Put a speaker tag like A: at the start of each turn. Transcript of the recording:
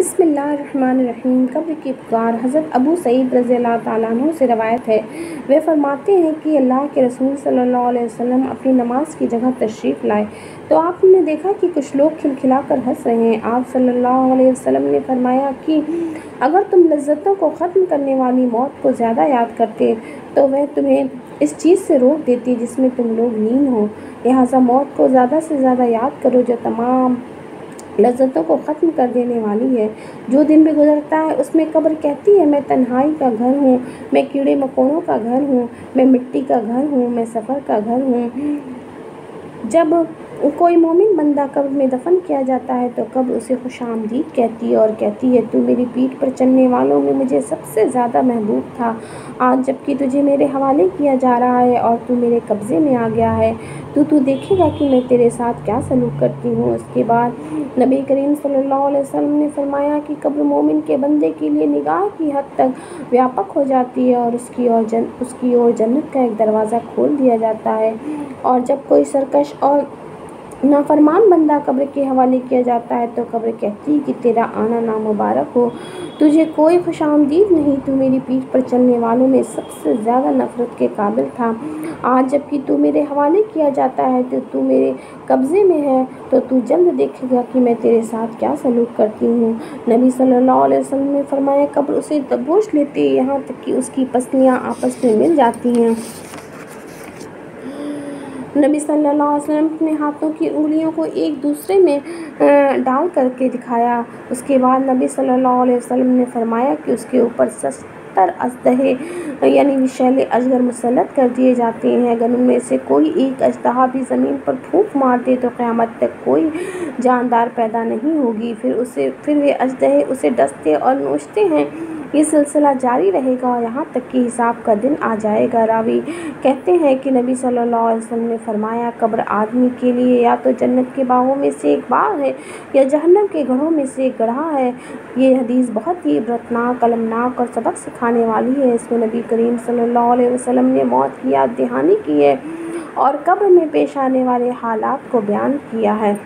A: बिस्मिल्लाहिर्रहमानिर्रहीम। कब्र की पुकार हज़रत अबू सईद रज़ी तआला से रवायत है। वे फरमाते हैं कि अल्लाह के रसूल सल्लल्लाहु अलैहि वसल्लम अपनी नमाज़ की जगह तशरीफ़ लाए। तो आपने देखा कि कुछ लोग खिलखिलाकर हंस रहे हैं। आप सल्लल्लाहु अलैहि वसल्लम ने फरमाया कि अगर तुम लज्जतों को ख़त्म करने वाली मौत को ज़्यादा याद करते तो वह तुम्हें इस चीज़ से रोक देती जिसमें तुम लोग लीन हो। लिहाजा मौत को ज़्यादा से ज़्यादा याद करो जो तमाम लज्जतों को ख़त्म कर देने वाली है। जो दिन भी गुजरता है, उसमें कब्र कहती है, मैं तन्हाई का घर हूँ, मैं कीड़े मकोड़ों का घर हूँ, मैं मिट्टी का घर हूँ, मैं सफ़र का घर हूँ। जब कोई मोमिन बंदा कब्र में दफन किया जाता है तो कब्र उसे खुश आमदीद कहती है और कहती है, तू मेरी पीठ पर चलने वालों में मुझे सबसे ज़्यादा महबूब था। आज जबकि तुझे मेरे हवाले किया जा रहा है और तू मेरे कब्ज़े में आ गया है तो तू देखेगा कि मैं तेरे साथ क्या सलूक करती हूँ। उसके बाद नबी करीम सल्लल्लाहु अलैहि वसल्लम ने फरमाया कि कब्र मोमिन के बंदे के लिए निगाह की हद तक व्यापक हो जाती है और उसकी ओर जन, उसकी ओर जन्नत का एक दरवाज़ा खोल दिया जाता है। और जब कोई सरकश और नाफरमान बंदा कब्र के हवाले किया जाता है तो कब्र कहती है कि तेरा आना नामुबारक हो। तुझे कोई खुश आमदीद नहीं, तू मेरी पीठ पर चलने वालों में सबसे ज़्यादा नफ़रत के काबिल था। आज जबकि तू मेरे हवाले किया जाता है तो तू मेरे कब्ज़े में है तो तू जल्द देखेगा कि मैं तेरे साथ क्या सलूक करती हूँ। नबी सल्लल्लाहु अलैहि वसल्लम ने फरमाया, कब्र उसे दबोच लेती है यहाँ तक कि उसकी पसलियाँ आपस में मिल जाती हैं। नबी सल्लल्लाहु अलैहि वसल्लम अपने हाथों की उंगलियों को एक दूसरे में डाल करके दिखाया। उसके बाद नबी सल्लल्लाहु अलैहि वसल्लम ने फरमाया कि उसके ऊपर सत्तर अजदहे यानी विशैले अजगर मुसलत कर दिए जाते हैं। अगर उनमें से कोई एक अजदहा भी ज़मीन पर फूक मार दे तो क़यामत तक कोई जानदार पैदा नहीं होगी। फिर उसे, फिर वे अजदहे उसे डसते और नोचते हैं। ये सिलसिला जारी रहेगा और यहाँ तक कि हिसाब का दिन आ जाएगा। रावी कहते हैं कि नबी सल्लल्लाहु अलैहि वसल्लम ने फरमाया, कब्र आदमी के लिए या तो जन्नत के बागों में से एक बाग है या जहन्नम के घरों में से एक गढ़ा है। ये हदीस बहुत ही इबरतनाक कलमनाक और सबक सिखाने वाली है। इसमें नबी करीम सल्लल्लाहु अलैहि वसल्लम ने मौत की याद दहानी की है और कब्र में पेश आने वाले हालात को बयान किया है।